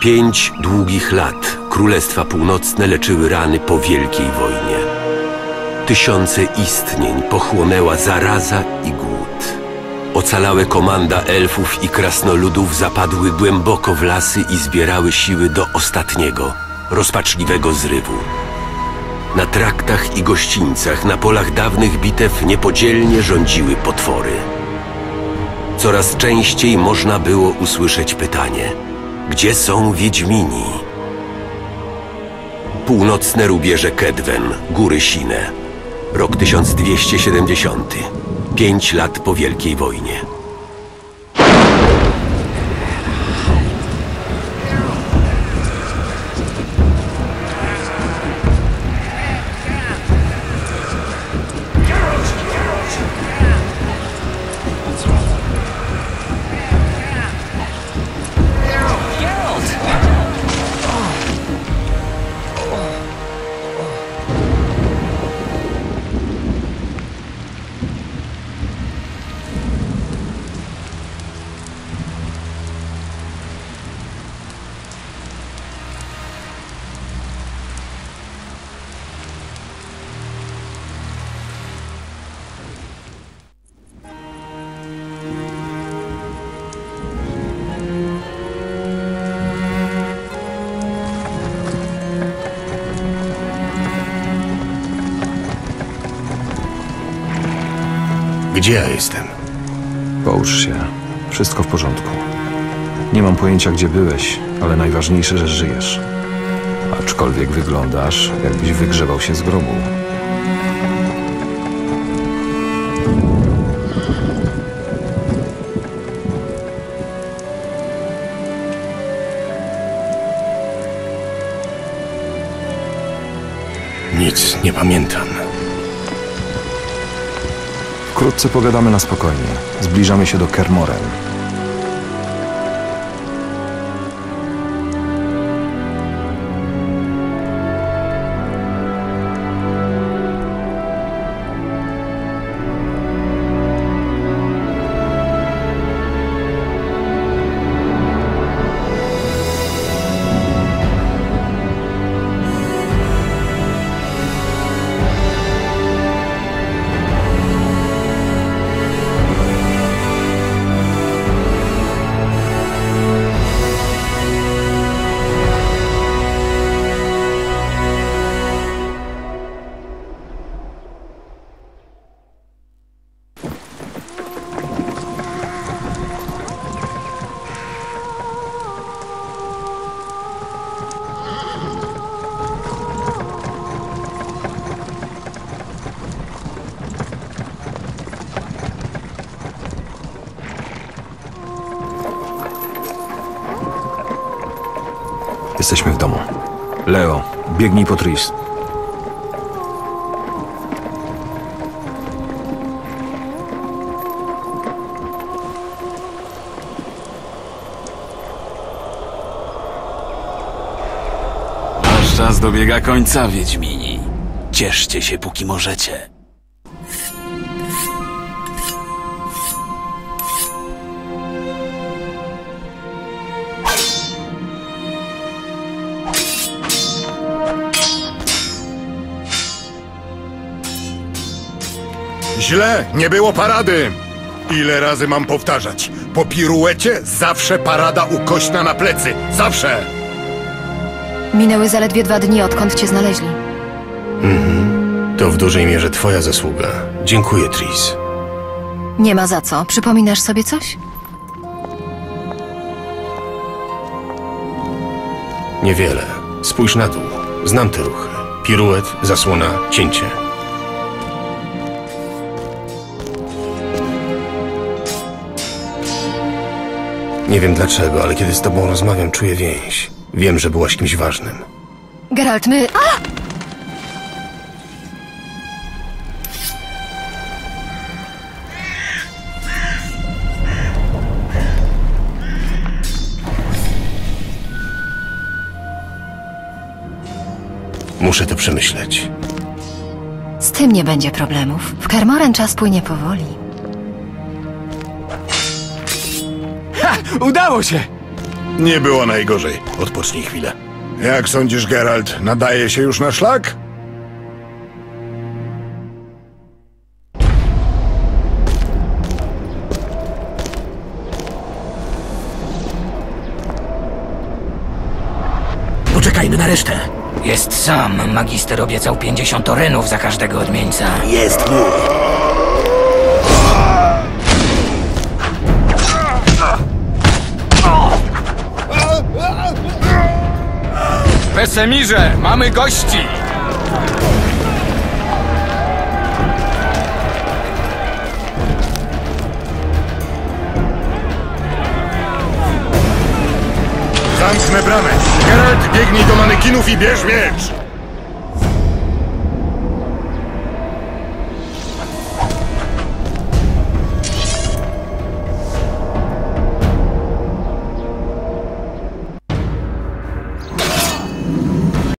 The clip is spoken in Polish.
Pięć długich lat Królestwa Północne leczyły rany po Wielkiej Wojnie. Tysiące istnień pochłonęła zaraza i głód. Ocalałe komanda elfów i krasnoludów zapadły głęboko w lasy i zbierały siły do ostatniego, rozpaczliwego zrywu. Na traktach i gościńcach, na polach dawnych bitew niepodzielnie rządziły potwory. Coraz częściej można było usłyszeć pytanie: gdzie są Wiedźmini? Północne rubieże Kedwen, góry Sine. Rok 1270. Pięć lat po Wielkiej Wojnie. Gdzie ja jestem? Połóż się. Wszystko w porządku. Nie mam pojęcia, gdzie byłeś, ale najważniejsze, że żyjesz. Aczkolwiek wyglądasz, jakbyś wygrzewał się z grobu. Nic nie pamiętam. Wkrótce pogadamy na spokojnie. Zbliżamy się do Kermoren. Jesteśmy w domu. Leo, biegnij po Tris. Wasz czas dobiega końca, Wiedźmini. Cieszcie się, póki możecie. Źle, nie było parady. Ile razy mam powtarzać? Po piruecie zawsze parada ukośna na plecy. Zawsze! Minęły zaledwie dwa dni, odkąd cię znaleźli. To w dużej mierze twoja zasługa. Dziękuję, Tris. Nie ma za co. Przypominasz sobie coś? Niewiele. Spójrz na dół. Znam te ruchy. Piruet, zasłona, cięcie. Nie wiem dlaczego, ale kiedy z tobą rozmawiam, czuję więź. Wiem, że byłaś kimś ważnym. Geralt, my... A! Muszę to przemyśleć. Z tym nie będzie problemów. W Kermoren czas płynie powoli. Udało się! Nie było najgorzej. Odpocznij chwilę. Jak sądzisz, Geralt, nadaje się już na szlak? Poczekajmy na resztę. Jest sam. Magister obiecał 50 orynów za każdego odmieńca. Jest mój. Wesemirze, mamy gości! Zamknę bramę. Geralt, biegnij do manekinów i bierz miecz!